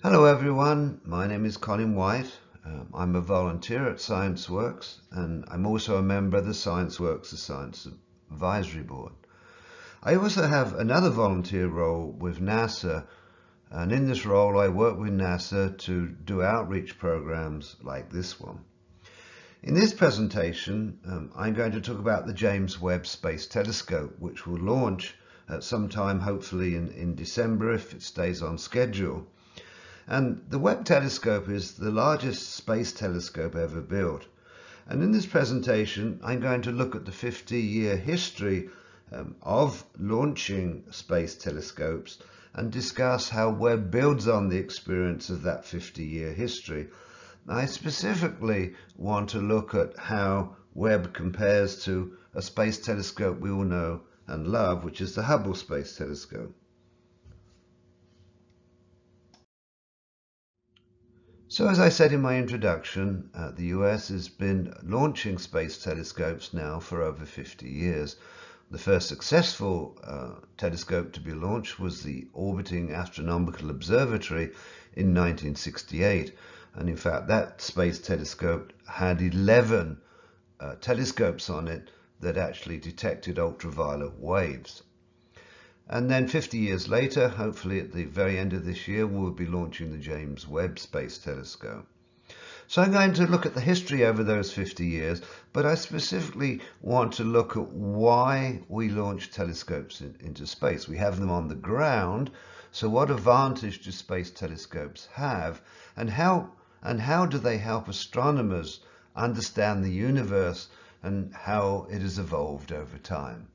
Hello everyone, my name is Colin White. Um, I'm a volunteer at ScienceWorks and I'm also a member of the ScienceWorks Science Advisory Board. I also have another volunteer role with NASA and in this role I work with NASA to do outreach programs like this one. In this presentation um, I'm going to talk about the James Webb Space Telescope which will launch at some time hopefully in, in December if it stays on schedule. And the Webb telescope is the largest space telescope ever built. And in this presentation, I'm going to look at the 50-year history um, of launching space telescopes and discuss how Webb builds on the experience of that 50-year history. I specifically want to look at how Webb compares to a space telescope we all know and love, which is the Hubble Space Telescope. So as I said in my introduction, uh, the US has been launching space telescopes now for over 50 years. The first successful uh, telescope to be launched was the Orbiting Astronomical Observatory in 1968. And in fact, that space telescope had 11 uh, telescopes on it that actually detected ultraviolet waves. And then 50 years later, hopefully at the very end of this year, we'll be launching the James Webb Space Telescope. So I'm going to look at the history over those 50 years, but I specifically want to look at why we launch telescopes in, into space. We have them on the ground, so what advantage do space telescopes have, and how, and how do they help astronomers understand the universe and how it has evolved over time?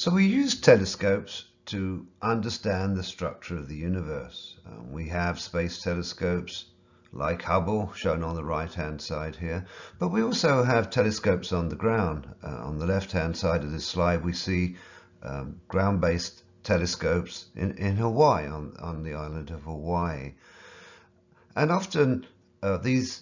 So we use telescopes to understand the structure of the universe. Um, we have space telescopes like Hubble, shown on the right-hand side here, but we also have telescopes on the ground. Uh, on the left-hand side of this slide, we see um, ground-based telescopes in, in Hawaii, on, on the island of Hawaii. And often uh, these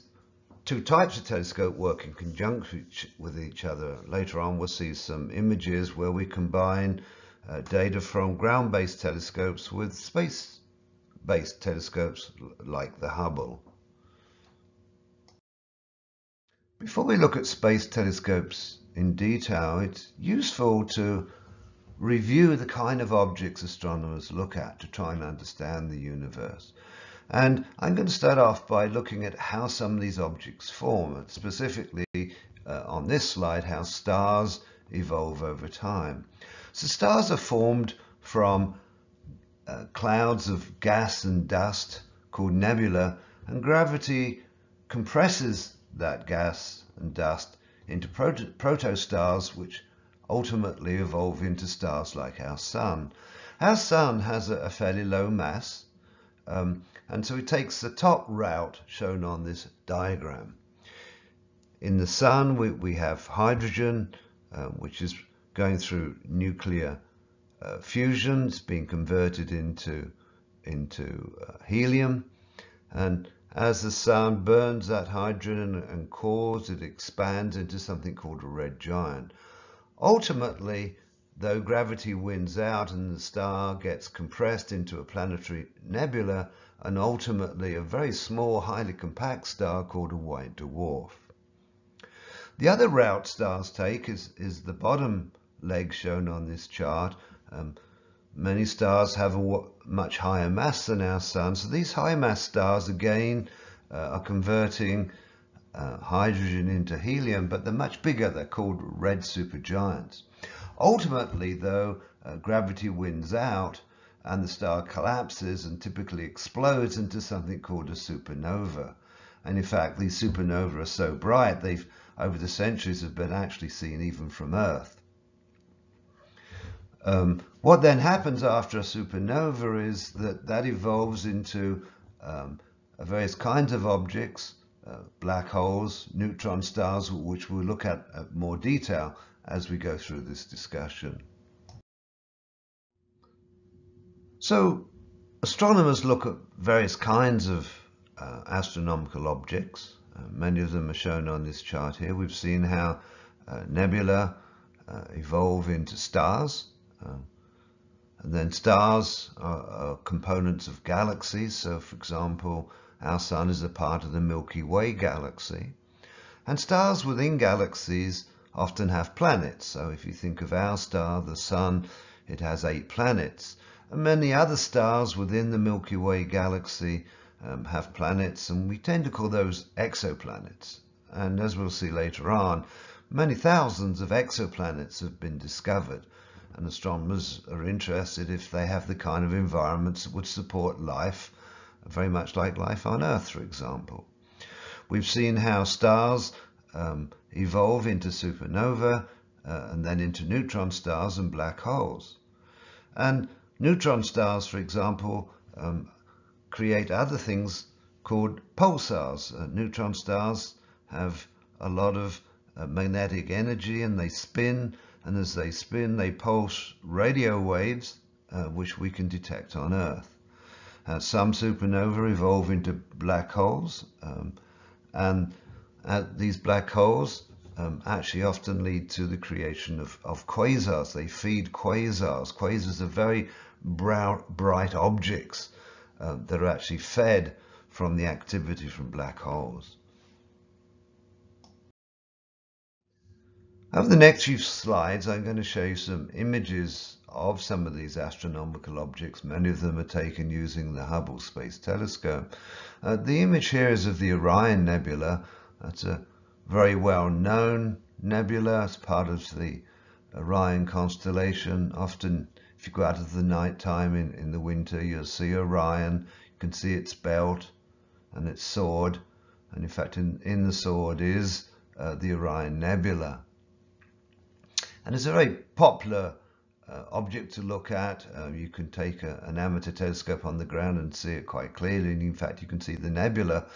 two types of telescope work in conjunction with each other. Later on we'll see some images where we combine uh, data from ground-based telescopes with space-based telescopes like the Hubble. Before we look at space telescopes in detail, it's useful to review the kind of objects astronomers look at to try and understand the universe. And I'm going to start off by looking at how some of these objects form, specifically uh, on this slide, how stars evolve over time. So stars are formed from uh, clouds of gas and dust called nebula, and gravity compresses that gas and dust into proto protostars, which ultimately evolve into stars like our sun. Our sun has a, a fairly low mass, um, and so it takes the top route shown on this diagram. In the sun, we, we have hydrogen, um, which is going through nuclear uh, fusion. It's being converted into, into uh, helium. And as the sun burns that hydrogen and cores, it expands into something called a red giant. Ultimately, though gravity wins out and the star gets compressed into a planetary nebula, and ultimately a very small, highly compact star called a white dwarf. The other route stars take is, is the bottom leg shown on this chart. Um, many stars have a much higher mass than our sun, so these high mass stars again uh, are converting uh, hydrogen into helium, but they're much bigger. They're called red supergiants. Ultimately, though, uh, gravity wins out and the star collapses and typically explodes into something called a supernova. And in fact, these supernovae are so bright, they've, over the centuries, have been actually seen even from Earth. Um, what then happens after a supernova is that that evolves into um, various kinds of objects, uh, black holes, neutron stars, which we'll look at at more detail as we go through this discussion. So astronomers look at various kinds of uh, astronomical objects. Uh, many of them are shown on this chart here. We've seen how uh, nebula uh, evolve into stars. Uh, And then stars are, are, components of galaxies. So, for example, our sun is a part of the Milky Way galaxy. And stars within galaxies often have planets. So if you think of our star, the sun, it has eight planets. And many other stars within the Milky Way galaxy um, have planets, and we tend to call those exoplanets. And as we'll see later on, many thousands of exoplanets have been discovered and astronomers are interested if they have the kind of environments that would support life, very much like life on Earth, for example. We've seen how stars um, evolve into supernova uh, and then into neutron stars and black holes. And neutron stars, for example, um, create other things called pulsars. Uh, neutron stars have a lot of uh, magnetic energy and they spin and as they spin they pulse radio waves uh, which we can detect on Earth. Uh, some supernova evolve into black holes um, and uh, these black holes um, actually often lead to the creation of, of quasars. They feed quasars. Quasars are very bright objects uh, that are actually fed from the activity from black holes. Over the next few slides, I'm going to show you some images of some of these astronomical objects. Many of them are taken using the Hubble Space Telescope. Uh, the image here is of the Orion Nebula. That's a very well-known nebula. It's part of the Orion constellation. Often, if you go out of the night time in, in the winter, you'll see Orion. You can see its belt and its sword. And in fact, in, in the sword is uh, the Orion Nebula. And it's a very popular uh, object to look at. Uh, you can take a, an amateur telescope on the ground and see it quite clearly. And in fact, you can see the nebula.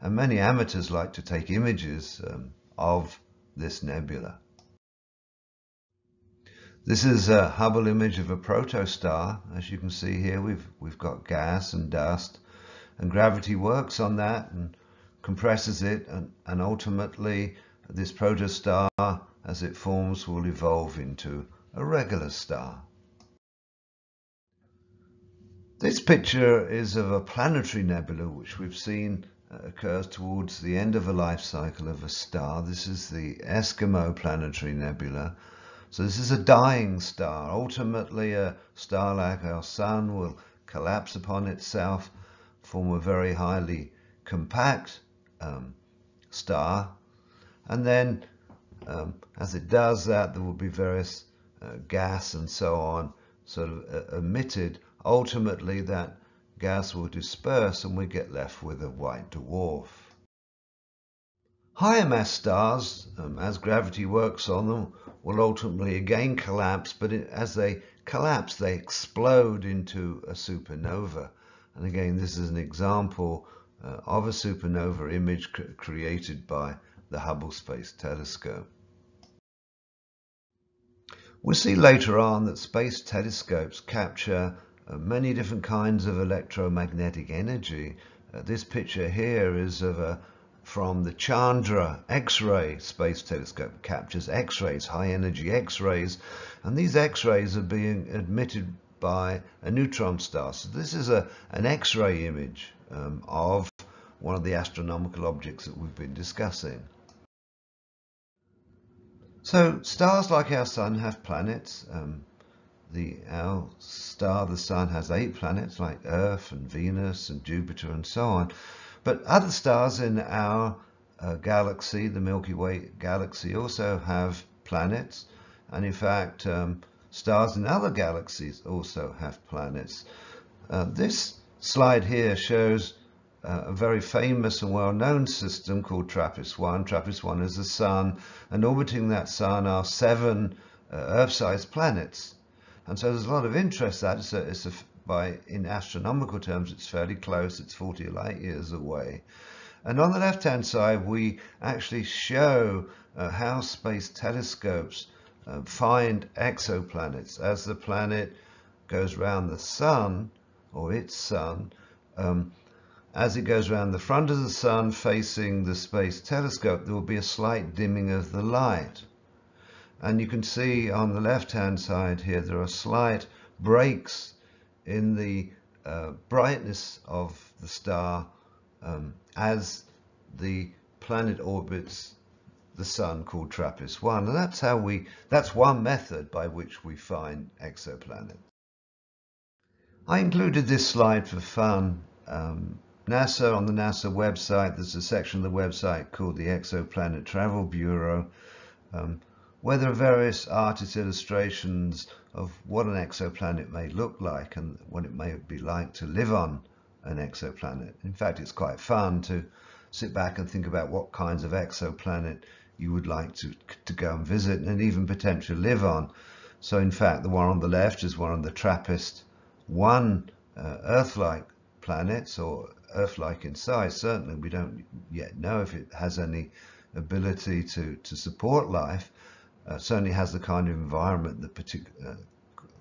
And many amateurs like to take images um, of this nebula. This is a Hubble image of a protostar. As you can see here, we've, we've got gas and dust. And gravity works on that and compresses it. And, and ultimately, this protostar as it forms will evolve into a regular star. This picture is of a planetary nebula which we've seen occurs towards the end of a life cycle of a star. This is the Eskimo Planetary Nebula. So this is a dying star. Ultimately a star like our Sun will collapse upon itself, form a very highly compact um, star, and then um, as it does that, there will be various uh, gas and so on sort of uh, emitted. Ultimately, that gas will disperse and we get left with a white dwarf. Higher mass stars, um, as gravity works on them, will ultimately again collapse, but it, as they collapse, they explode into a supernova. And again, this is an example uh, of a supernova image created by the Hubble Space Telescope. We'll see later on that space telescopes capture many different kinds of electromagnetic energy. Uh, this picture here is of a from the Chandra X-ray space telescope captures X-rays, high energy X-rays, and these X-rays are being emitted by a neutron star. So this is a an X-ray image um, of one of the astronomical objects that we've been discussing. So stars like our sun have planets. Um, the our star, the sun, has eight planets like Earth and Venus and Jupiter and so on. But other stars in our uh, galaxy, the Milky Way galaxy, also have planets. And in fact, um, stars in other galaxies also have planets. Uh, this slide here shows uh, a very famous and well-known system called TRAPPIST-1. TRAPPIST-1 is the Sun, and orbiting that Sun are seven uh, Earth-sized planets. And so there's a lot of interest that it's a, it's a, by in astronomical terms, it's fairly close. It's 40 light years away. And on the left-hand side, we actually show uh, how space telescopes uh, find exoplanets as the planet goes around the sun or its sun. Um, as it goes around the front of the sun facing the space telescope, there will be a slight dimming of the light. And you can see on the left-hand side here, there are slight breaks in the uh, brightness of the star um, as the planet orbits the sun called TRAPPIST-1 and that's how we that's one method by which we find exoplanets. I included this slide for fun. Um, NASA on the NASA website there's a section of the website called the Exoplanet Travel Bureau um, are various artist illustrations of what an exoplanet may look like and what it may be like to live on an exoplanet. In fact, it's quite fun to sit back and think about what kinds of exoplanet you would like to, to go and visit and even potentially live on. So in fact, the one on the left is one of the TRAPPIST-1 uh, Earth-like planets or Earth-like in size. Certainly, we don't yet know if it has any ability to, to support life. Uh, certainly has the kind of environment that particular, uh,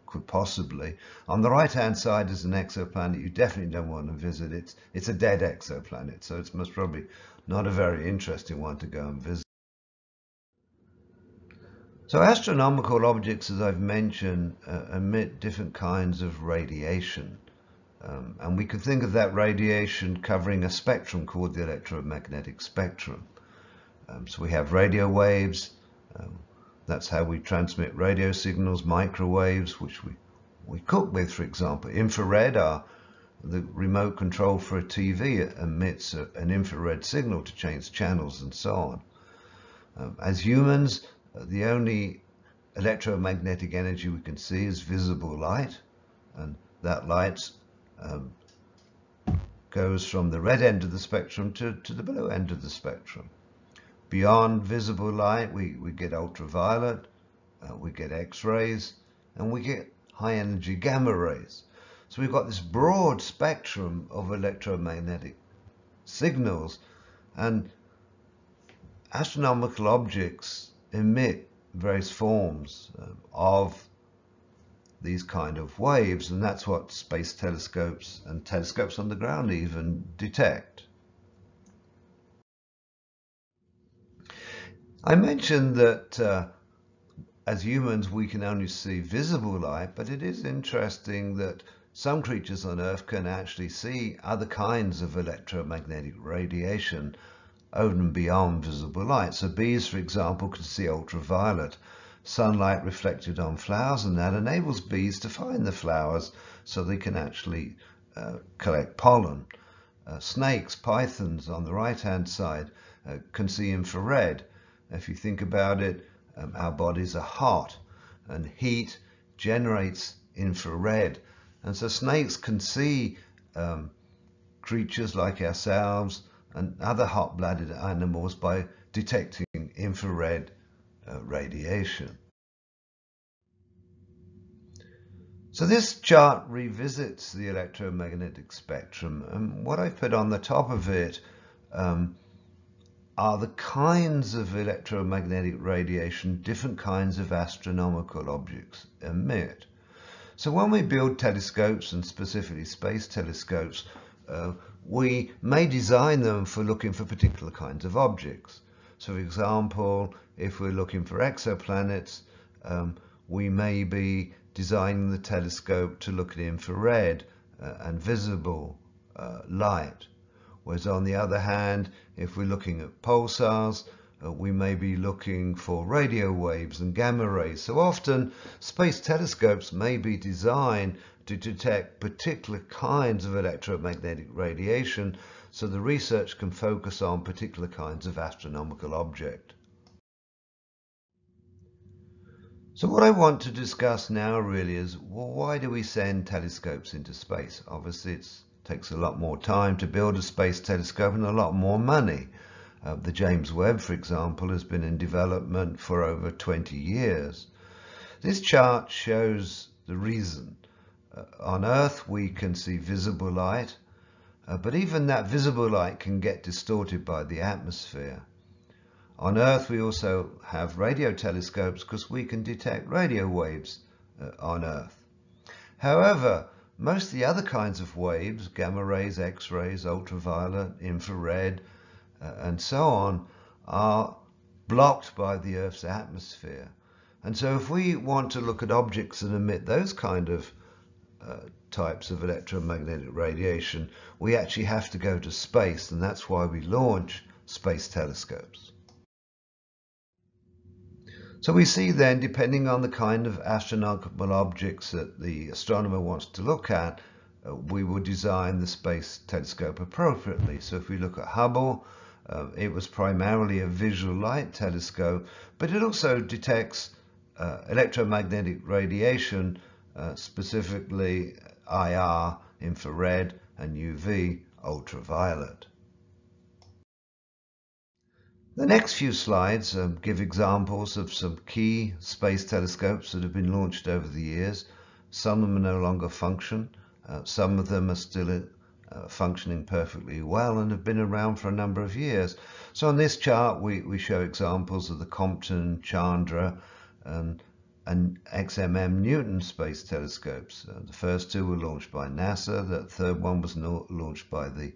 could possibly. On the right-hand side is an exoplanet you definitely don't want to visit. It's, it's a dead exoplanet, so it's most probably not a very interesting one to go and visit. So astronomical objects, as I've mentioned, uh, emit different kinds of radiation. Um, and we could think of that radiation covering a spectrum called the electromagnetic spectrum. Um, so we have radio waves, um, that's how we transmit radio signals, microwaves, which we, we cook with, for example. Infrared, are the remote control for a TV emits a, an infrared signal to change channels and so on. Um, as humans, uh, the only electromagnetic energy we can see is visible light, and that light um, goes from the red end of the spectrum to, to the blue end of the spectrum. Beyond visible light, we, we get ultraviolet, uh, we get X-rays, and we get high energy gamma rays. So we've got this broad spectrum of electromagnetic signals and astronomical objects emit various forms uh, of these kind of waves and that's what space telescopes and telescopes on the ground even detect. I mentioned that uh, as humans we can only see visible light, but it is interesting that some creatures on Earth can actually see other kinds of electromagnetic radiation over and beyond visible light. So bees, for example, can see ultraviolet sunlight reflected on flowers, and that enables bees to find the flowers so they can actually uh, collect pollen. Uh, snakes, pythons on the right-hand side uh, can see infrared, if you think about it, um, our bodies are hot and heat generates infrared. And so snakes can see um, creatures like ourselves and other hot-blooded animals by detecting infrared uh, radiation. So this chart revisits the electromagnetic spectrum and what I've put on the top of it um, are the kinds of electromagnetic radiation different kinds of astronomical objects emit. So when we build telescopes and specifically space telescopes, uh, we may design them for looking for particular kinds of objects. So for example, if we're looking for exoplanets, um, we may be designing the telescope to look at infrared uh, and visible uh, light. Whereas on the other hand, if we're looking at pulsars, uh, we may be looking for radio waves and gamma rays. So often space telescopes may be designed to detect particular kinds of electromagnetic radiation so the research can focus on particular kinds of astronomical object. So what I want to discuss now really is, well, why do we send telescopes into space? Obviously it's takes a lot more time to build a space telescope and a lot more money. Uh, the James Webb, for example, has been in development for over 20 years. This chart shows the reason. Uh, on Earth, we can see visible light, uh, but even that visible light can get distorted by the atmosphere. On Earth, we also have radio telescopes because we can detect radio waves uh, on Earth. However, most of the other kinds of waves, gamma rays, X-rays, ultraviolet, infrared, uh, and so on, are blocked by the Earth's atmosphere. And so if we want to look at objects that emit those kind of uh, types of electromagnetic radiation, we actually have to go to space, and that's why we launch space telescopes. So we see then, depending on the kind of astronomical objects that the astronomer wants to look at, uh, we will design the space telescope appropriately. So if we look at Hubble, uh, it was primarily a visual light telescope, but it also detects uh, electromagnetic radiation, uh, specifically IR, infrared, and UV, ultraviolet. The next few slides um, give examples of some key space telescopes that have been launched over the years. Some of them no longer function. Uh, some of them are still uh, functioning perfectly well and have been around for a number of years. So on this chart, we, we show examples of the Compton, Chandra, and, and XMM Newton space telescopes. Uh, the first two were launched by NASA. The third one was launched by the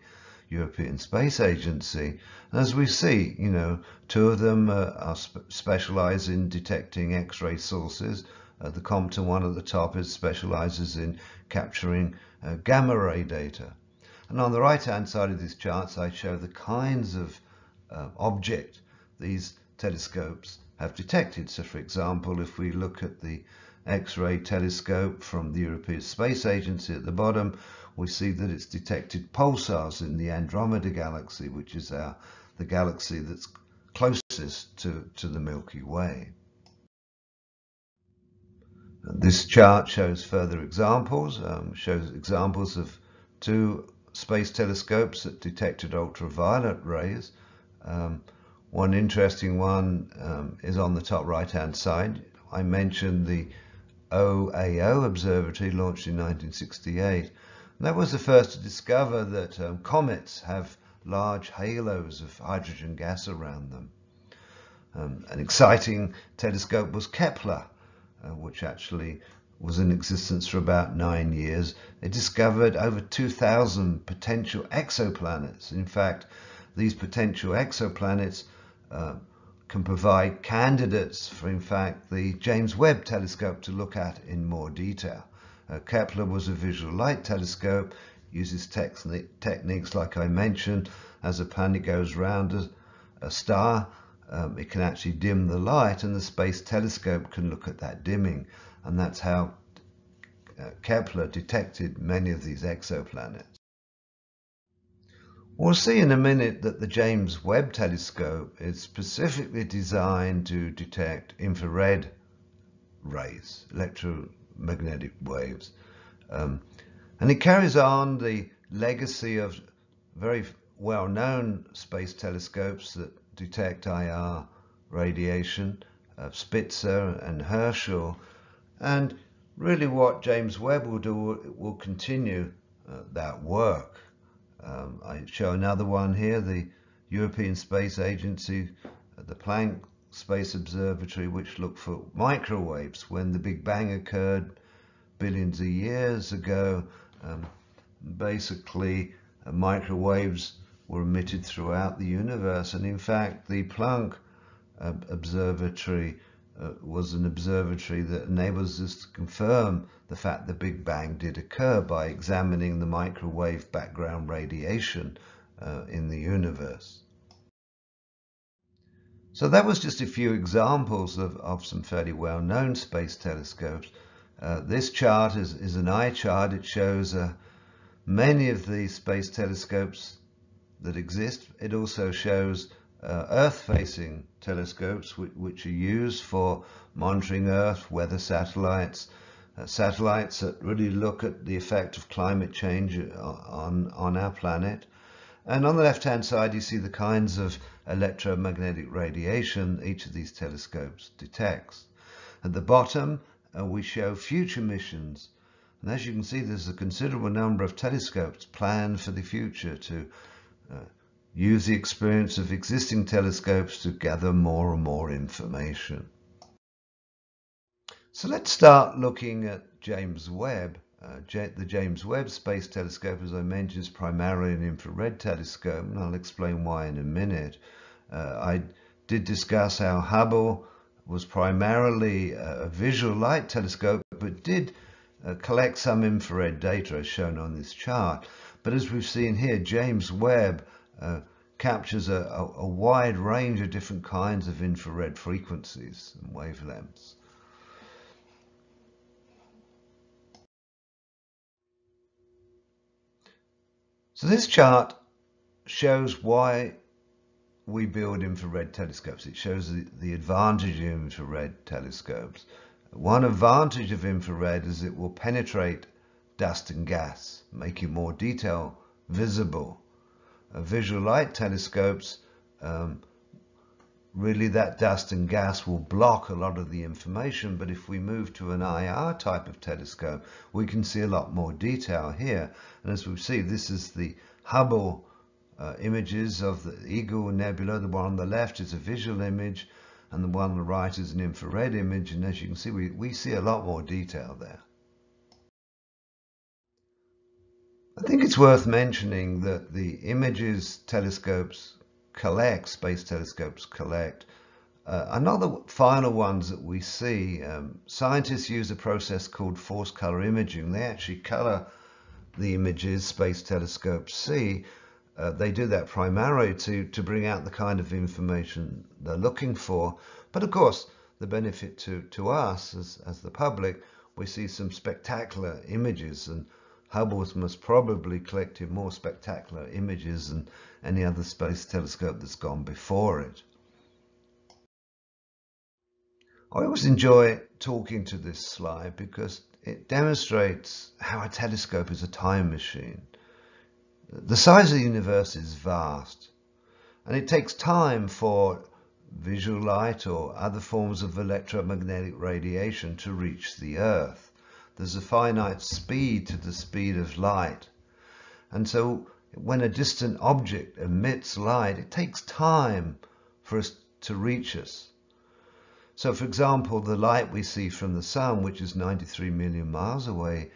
European Space Agency. And as we see, you know, two of them uh, are spe specialize in detecting X-ray sources. Uh, the Compton one at the top is specializes in capturing uh, gamma ray data. And on the right hand side of these charts, I show the kinds of uh, object these telescopes have detected. So for example, if we look at the X-ray telescope from the European Space Agency at the bottom, we see that it's detected pulsars in the Andromeda galaxy, which is our, the galaxy that's closest to, to the Milky Way. This chart shows further examples, um, shows examples of two space telescopes that detected ultraviolet rays. Um, one interesting one um, is on the top right hand side. I mentioned the OAO observatory launched in 1968 that was the first to discover that um, comets have large halos of hydrogen gas around them. Um, an exciting telescope was Kepler, uh, which actually was in existence for about nine years. It discovered over 2,000 potential exoplanets. In fact, these potential exoplanets uh, can provide candidates for, in fact, the James Webb telescope to look at in more detail. Uh, Kepler was a visual light telescope, uses techniques like I mentioned. As a planet goes round a, a star, um, it can actually dim the light and the space telescope can look at that dimming. And that's how uh, Kepler detected many of these exoplanets. We'll see in a minute that the James Webb telescope is specifically designed to detect infrared rays, electro magnetic waves. Um, and it carries on the legacy of very well-known space telescopes that detect IR radiation, uh, Spitzer and Herschel. And really what James Webb will do will continue uh, that work. Um, I show another one here, the European Space Agency, uh, the Planck Space Observatory, which looked for microwaves when the Big Bang occurred billions of years ago. Um, basically, uh, microwaves were emitted throughout the universe, and in fact, the Planck uh, Observatory uh, was an observatory that enables us to confirm the fact the Big Bang did occur by examining the microwave background radiation uh, in the universe. So that was just a few examples of, of some fairly well-known space telescopes. Uh, this chart is, is an eye chart. It shows uh, many of the space telescopes that exist. It also shows uh, Earth-facing telescopes which, which, are used for monitoring Earth, weather satellites, uh, satellites that really look at the effect of climate change uh, on, on our planet. And on the left-hand side, you see the kinds of electromagnetic radiation each of these telescopes detects. At the bottom, uh, we show future missions. And as you can see, there's a considerable number of telescopes planned for the future to uh, use the experience of existing telescopes to gather more and more information. So let's start looking at James Webb uh, the James Webb Space Telescope, as I mentioned, is primarily an infrared telescope, and I'll explain why in a minute. Uh, I did discuss how Hubble was primarily a visual light telescope, but did uh, collect some infrared data as shown on this chart. But as we've seen here, James Webb uh, captures a, a, a, wide range of different kinds of infrared frequencies and wavelengths. So this chart shows why we build infrared telescopes. It shows the, the advantage of infrared telescopes. One advantage of infrared is it will penetrate dust and gas, making more detail visible. Uh, visual light telescopes, um, really that dust and gas will block a lot of the information, but if we move to an IR type of telescope, we can see a lot more detail here. And as we see, this is the Hubble uh, images of the Eagle Nebula. The one on the left is a visual image, and the one on the right is an infrared image. And as you can see, we, we see a lot more detail there. I think it's worth mentioning that the images telescopes collect, space telescopes collect, uh, are not the final ones that we see. Um, scientists use a process called false color imaging. They actually color the images space telescopes see. Uh, they do that primarily to, to bring out the kind of information they're looking for. But of course, the benefit to, to us as, as the public, we see some spectacular images and Hubble's most probably collected more spectacular images than any other space telescope that's gone before it. I always enjoy talking to this slide because it demonstrates how a telescope is a time machine. The size of the universe is vast and it takes time for visual light or other forms of electromagnetic radiation to reach the Earth there's a finite speed to the speed of light. And so when a distant object emits light, it takes time for us to reach us. So for example, the light we see from the sun, which is 93 million miles away,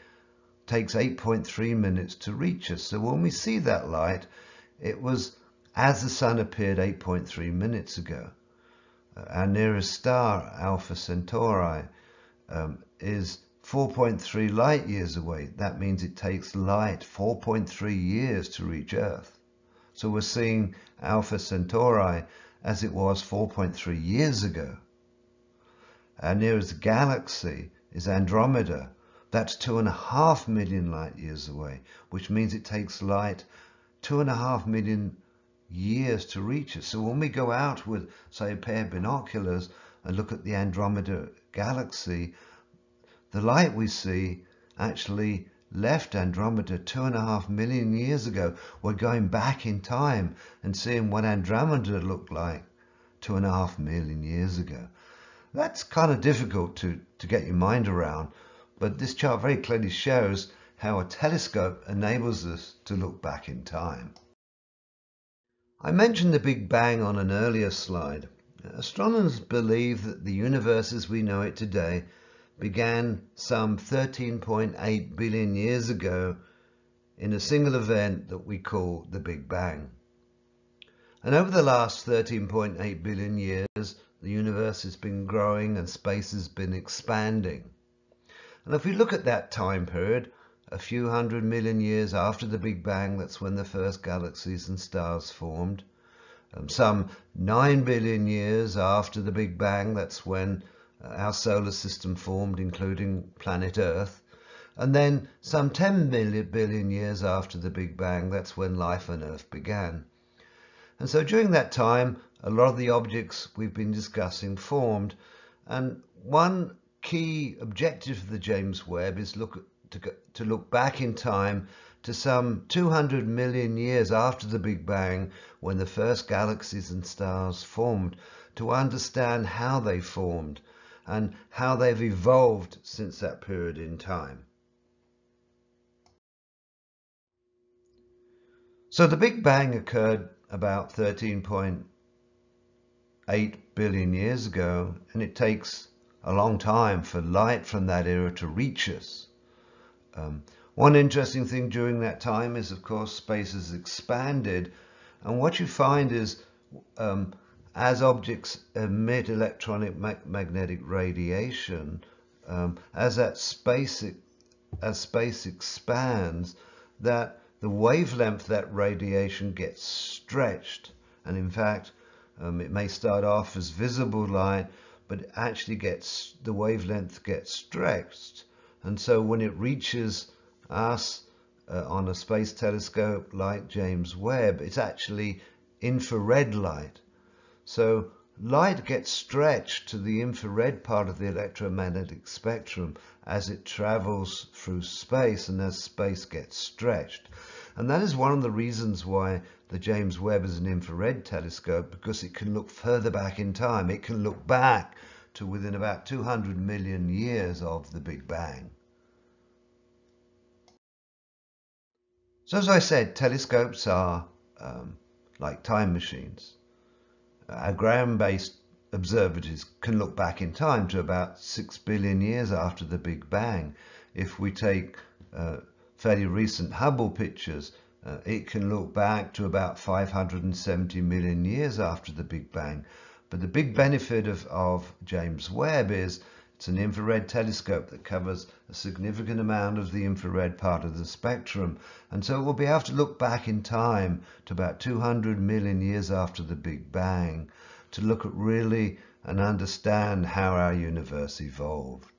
takes 8.3 minutes to reach us. So when we see that light, it was as the sun appeared 8.3 minutes ago. Uh, our nearest star, Alpha Centauri, um, is 4.3 light years away. That means it takes light 4.3 years to reach Earth. So we're seeing Alpha Centauri as it was 4.3 years ago. Our nearest galaxy is Andromeda. That's two and a half million light years away, which means it takes light two and a half million years to reach us. So when we go out with, say, a pair of binoculars and look at the Andromeda galaxy, the light we see actually left Andromeda two and a half million years ago. We're going back in time and seeing what Andromeda looked like two and a half million years ago. That's kind of difficult to, to get your mind around, but this chart very clearly shows how a telescope enables us to look back in time. I mentioned the Big Bang on an earlier slide. Astronomers believe that the universe as we know it today began some 13.8 billion years ago in a single event that we call the Big Bang. And over the last 13.8 billion years, the universe has been growing and space has been expanding. And if we look at that time period, a few hundred million years after the Big Bang, that's when the first galaxies and stars formed. Um, some 9 billion years after the Big Bang, that's when Uh, our solar system formed, including planet Earth. And then some 10 million, billion years after the Big Bang, that's when life on Earth began. And so during that time, a lot of the objects we've been discussing formed. And one key objective of the James Webb is look to, to look back in time to some 200 million years after the Big Bang, when the first galaxies and stars formed, to understand how they formed and how they've evolved since that period in time. So the Big Bang occurred about 13.8 billion years ago, and it takes a long time for light from that era to reach us. Um, one interesting thing during that time is, of course, space has expanded, and what you find is um, as objects emit electronic magnetic radiation, um, as that space as space expands that the wavelength that radiation gets stretched. And in fact, um, it may start off as visible light, but actually gets, the wavelength gets stretched. And so when it reaches us uh, on a space telescope like James Webb, it's actually infrared light. So light gets stretched to the infrared part of the electromagnetic spectrum as it travels through space and as space gets stretched. And that is one of the reasons why the James Webb is an infrared telescope because it can look further back in time. It can look back to within about 200 million years of the Big Bang. So as I said, telescopes are um, like time machines. Our ground-based observatories can look back in time to about 6 billion years after the Big Bang. If we take uh, fairly recent Hubble pictures, uh, it can look back to about 570 million years after the Big Bang. But the big benefit of, of James Webb is it's an infrared telescope that covers a significant amount of the infrared part of the spectrum. And so it will be able to look back in time to about 200 million years after the Big Bang to look at really and understand how our universe evolved.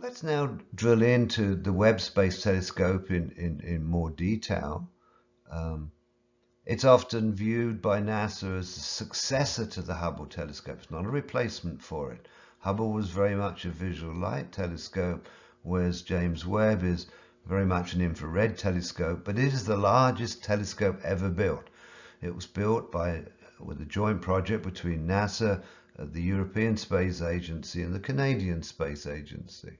Let's now drill into the Webb Space Telescope in, in, in more detail. Um, it's often viewed by NASA as a successor to the Hubble telescope. It's not a replacement for it. Hubble was very much a visual light telescope, whereas James Webb is very much an infrared telescope, but it is the largest telescope ever built. It was built by with a joint project between NASA, uh, the European Space Agency, and the Canadian Space Agency.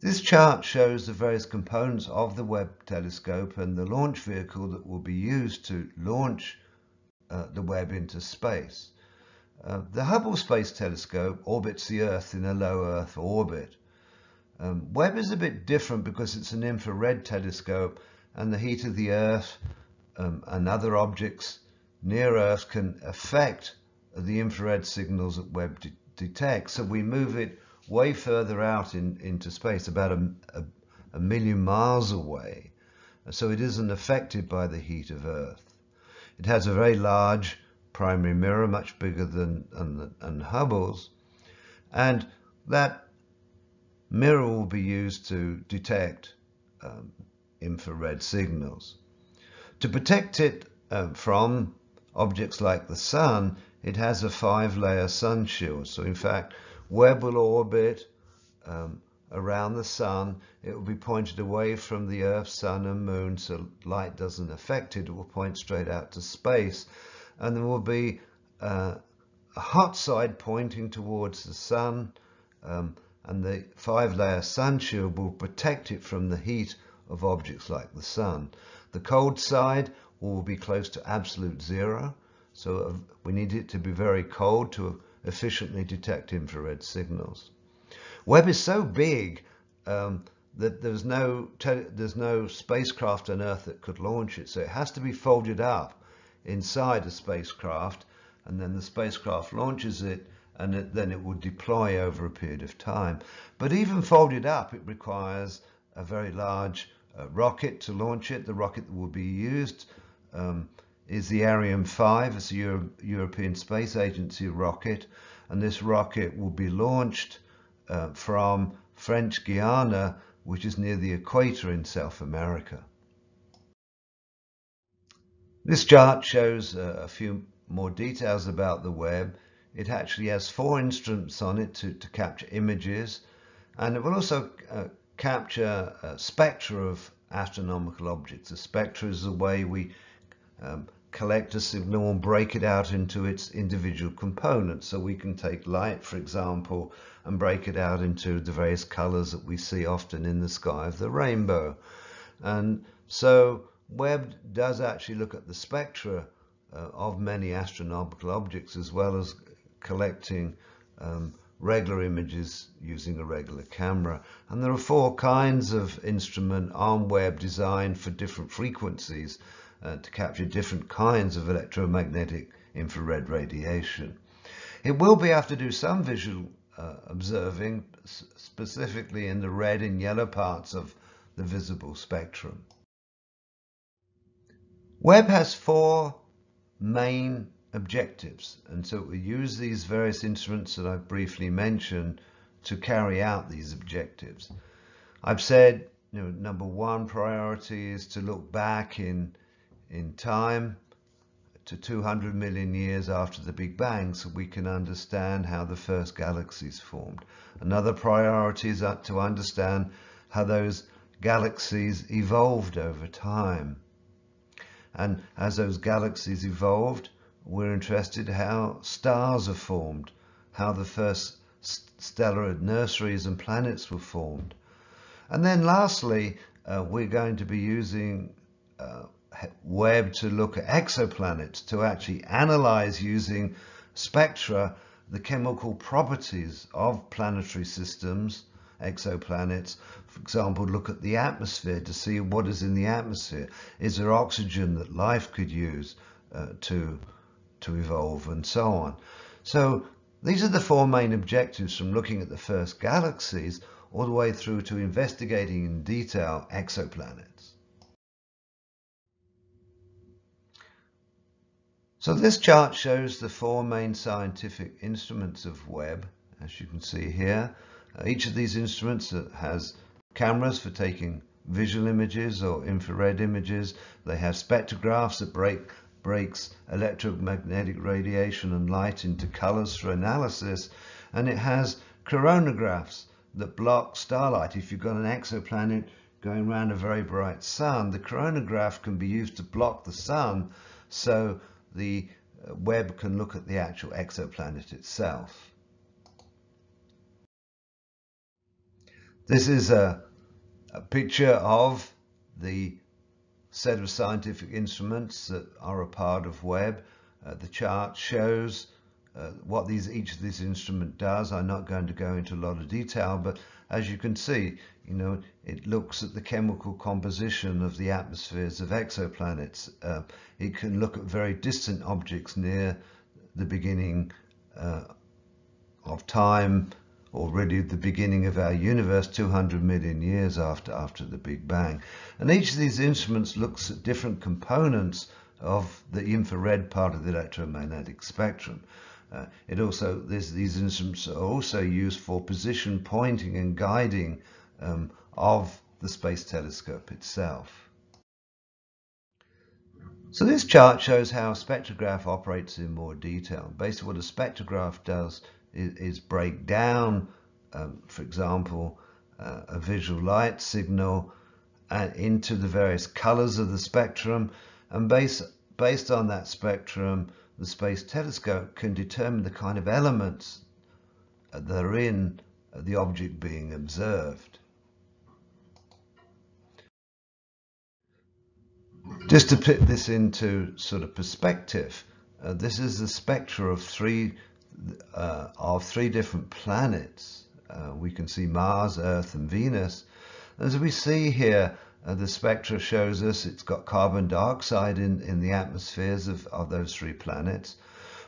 This chart shows the various components of the Webb telescope and the launch vehicle that will be used to launch uh, the Webb into space. Uh, the Hubble Space Telescope orbits the Earth in a low Earth orbit. Um, Webb is a bit different because it's an infrared telescope and the heat of the Earth um, and other objects near Earth can affect the infrared signals that Webb de detects. So we move it way further out in, into space, about a, a, a million miles away. So it isn't affected by the heat of Earth. It has a very large primary mirror, much bigger than, than, than Hubble's. And that mirror will be used to detect um, infrared signals. To protect it uh, from objects like the sun, it has a five-layer sun shield. So in fact, Webb will orbit um, around the sun. It will be pointed away from the Earth, sun and moon so light doesn't affect it. It will point straight out to space and there will be uh, a hot side pointing towards the sun um, and the five layer sun shield will protect it from the heat of objects like the sun. The cold side will be close to absolute zero so uh, we need it to be very cold to efficiently detect infrared signals. Webb is so big um, that there's no there's no spacecraft on Earth that could launch it, so it has to be folded up inside a spacecraft and then the spacecraft launches it and it, then it will deploy over a period of time. But even folded up, it requires a very large uh, rocket to launch it. The rocket that will be used um, is the Ariane 5, it's a Euro European Space Agency rocket, and this rocket will be launched uh, from French Guiana, which is near the equator in South America. This chart shows a few more details about the Webb. It actually has four instruments on it to, to capture images and it will also uh, capture a spectra of astronomical objects. A spectra is the way we um, collect a signal and break it out into its individual components. So we can take light, for example, and break it out into the various colors that we see often in the sky of the rainbow. And so Webb does actually look at the spectra uh, of many astronomical objects as well as collecting um, regular images using a regular camera. And there are four kinds of instrument on Webb designed for different frequencies uh, to capture different kinds of electromagnetic infrared radiation. It will be able to do some visual uh, observing, specifically in the red and yellow parts of the visible spectrum. Webb has four main objectives, and so we use these various instruments that I've briefly mentioned to carry out these objectives. I've said, you know, number one priority is to look back in in time to 200 million years after the Big Bang so we can understand how the first galaxies formed. Another priority is to understand how those galaxies evolved over time. And as those galaxies evolved, we're interested how stars are formed, how the first stellar nurseries and planets were formed. And then lastly, uh, we're going to be using uh, Webb to look at exoplanets, to actually analyze using spectra the chemical properties of planetary systems, exoplanets. For example, look at the atmosphere to see what is in the atmosphere. Is there oxygen that life could use uh, to, to evolve and so on. So these are the four main objectives from looking at the first galaxies all the way through to investigating in detail exoplanets. So this chart shows the four main scientific instruments of Webb, as you can see here. Uh, each of these instruments has cameras for taking visual images or infrared images. They have spectrographs that break breaks electromagnetic radiation and light into colors for analysis. And it has coronagraphs that block starlight. If you've got an exoplanet going around a very bright sun, the coronagraph can be used to block the sun so the uh, Webb can look at the actual exoplanet itself. This is a, a picture of the set of scientific instruments that are a part of Webb. Uh, the chart shows uh, what these each of these instrument does. I'm not going to go into a lot of detail, but as you can see, you know, it looks at the chemical composition of the atmospheres of exoplanets. Uh, it can look at very distant objects near the beginning uh, of time, already the beginning of our universe 200 million years after, after the Big Bang. And each of these instruments looks at different components of the infrared part of the electromagnetic spectrum. Uh, it also this, these instruments are also used for position pointing and guiding um, of the Space Telescope itself. So this chart shows how a spectrograph operates in more detail. Basically what a spectrograph does is, break down, um, for example, uh, a visual light signal uh, into the various colors of the spectrum and based, based on that spectrum the Space Telescope can determine the kind of elements that are in the object being observed. Just to put this into sort of perspective, uh, this is the spectra of three uh, of three different planets. Uh, we can see Mars, Earth, and Venus. As we see here, uh, the spectra shows us it's got carbon dioxide in, in the atmospheres of, of those three planets.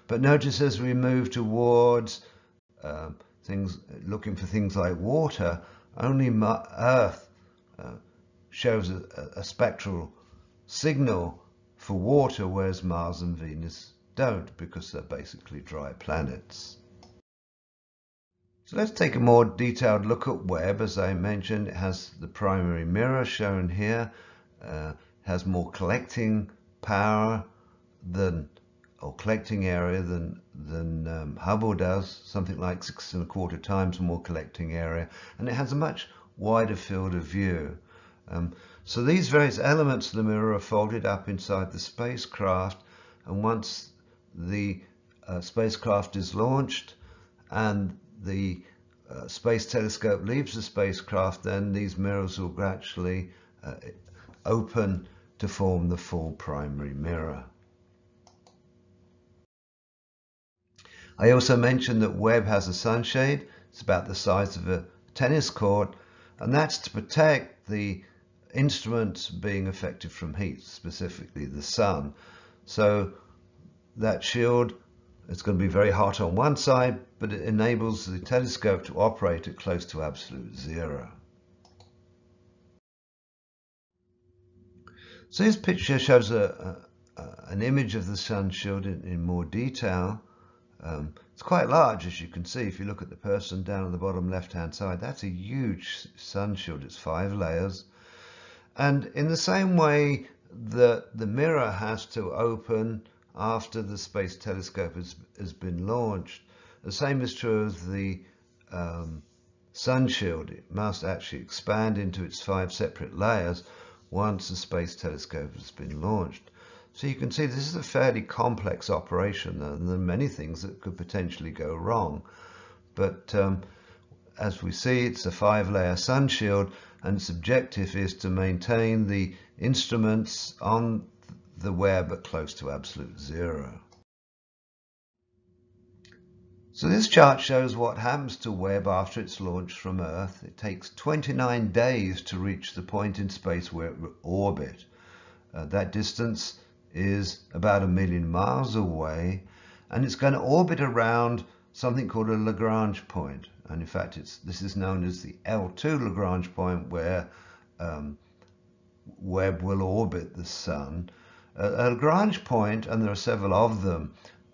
But notice as we move towards uh, things, looking for things like water, only Earth uh, shows a, a, spectral signal for water, whereas Mars and Venus don't because they're basically dry planets. So let's take a more detailed look at Webb. As I mentioned, it has the primary mirror shown here, uh, has more collecting power than, or collecting area than, than um, Hubble does, something like six and a quarter times more collecting area, and it has a much wider field of view. Um, so these various elements of the mirror are folded up inside the spacecraft, and once the uh, spacecraft is launched and the uh, space telescope leaves the spacecraft, then these mirrors will gradually uh, open to form the full primary mirror. I also mentioned that Webb has a sunshade. It's about the size of a tennis court, and that's to protect the instruments being affected from heat, specifically the sun. So that shield it's going to be very hot on one side, but it enables the telescope to operate at close to absolute zero. So this picture shows a, a, an image of the sun shield in, in more detail. Um, it's quite large, as you can see. If you look at the person down on the bottom left-hand side, that's a huge sun shield. It's five layers. And in the same way that the mirror has to open after the Space Telescope has, has been launched, the same is true of the um, Sun Shield. It must actually expand into its five separate layers once the Space Telescope has been launched. So you can see this is a fairly complex operation and there are many things that could potentially go wrong. But um, as we see, it's a five-layer sun shield and its objective is to maintain the instruments on the Webb at close to absolute zero. So this chart shows what happens to Webb after it's launched from Earth. It takes 29 days to reach the point in space where it will orbit. Uh, that distance is about a million miles away and it's going to orbit around something called a Lagrange point. And in fact, it's, this is known as the L2 Lagrange point where um, Webb will orbit the sun. A Lagrange point, and there are several of them,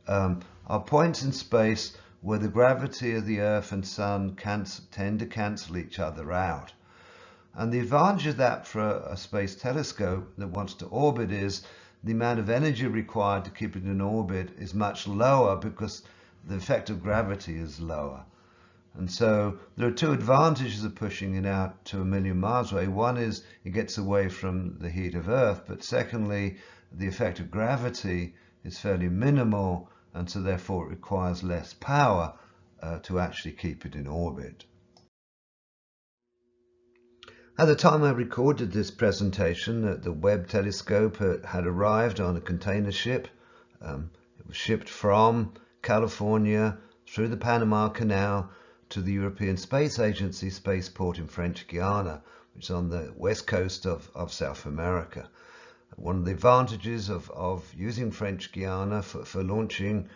um, are points in space where the gravity of the Earth and Sun tend to cancel each other out. And the advantage of that for a, a space telescope that wants to orbit is the amount of energy required to keep it in orbit is much lower because the effect of gravity is lower. And so there are two advantages of pushing it out to a million miles away. One is it gets away from the heat of Earth, but secondly, the effect of gravity is fairly minimal, and so therefore it requires less power uh, to actually keep it in orbit. At the time I recorded this presentation, uh, the Webb telescope uh, had arrived on a container ship. Um, it was shipped from California through the Panama Canal to the European Space Agency spaceport in French Guiana, which is on the west coast of, of South America. One of the advantages of, of using French Guiana for, for launching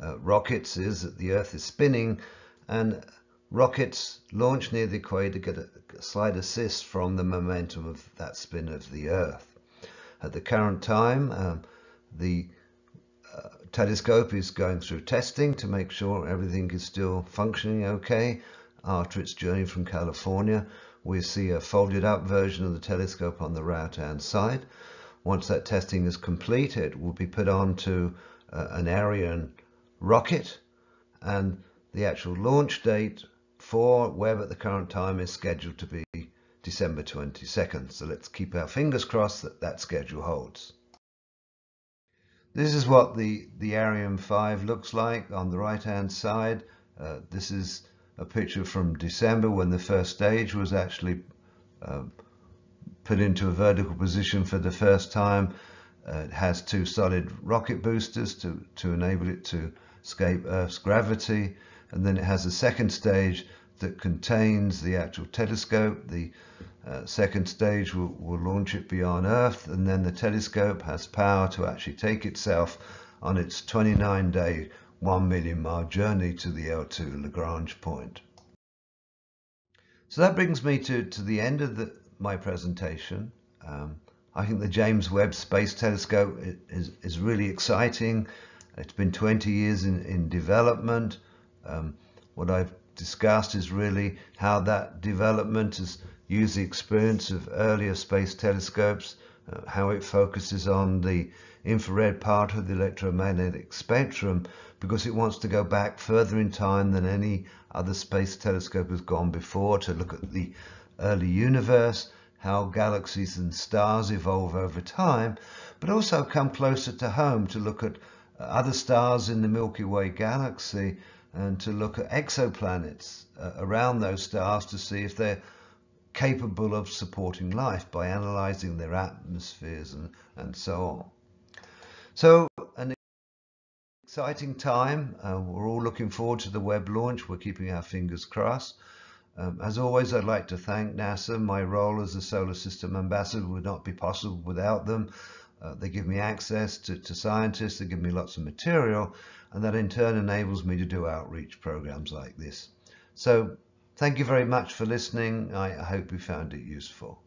uh, rockets is that the Earth is spinning and rockets launched near the equator get a, slight assist from the momentum of that spin of the Earth. At the current time, um, the uh, telescope is going through testing to make sure everything is still functioning okay after its journey from California. We see a folded up version of the telescope on the right hand side. Once that testing is complete, it will be put onto uh, an Ariane rocket and the actual launch date for Webb at the current time is scheduled to be December 22nd. So let's keep our fingers crossed that that schedule holds. This is what the, the Ariane 5 looks like on the right hand side. Uh, this is a picture from December when the first stage was actually uh, put into a vertical position for the first time. Uh, it has two solid rocket boosters to, to enable it to escape Earth's gravity and then it has a second stage that contains the actual telescope. The uh, second stage will, will launch it beyond Earth, and then the telescope has power to actually take itself on its 29 day, 1 million mile journey to the L2 Lagrange point. So that brings me to, to the end of the, my presentation. Um, I think the James Webb Space Telescope is, is really exciting. It's been 20 years in, in development. Um, what I've discussed is really how that development has used the experience of earlier space telescopes, uh, how it focuses on the infrared part of the electromagnetic spectrum because it wants to go back further in time than any other space telescope has gone before to look at the early universe, how galaxies and stars evolve over time, but also come closer to home to look at other stars in the Milky Way galaxy and to look at exoplanets uh, around those stars to see if they're capable of supporting life by analyzing their atmospheres and, and so on. So an exciting time. Uh, we're all looking forward to the Webb launch. We're keeping our fingers crossed. Um, as always, I'd like to thank NASA. My role as a Solar System Ambassador would not be possible without them. Uh, they give me access to, to scientists, they give me lots of material, and that in turn enables me to do outreach programs like this. So thank you very much for listening. I, I hope you found it useful.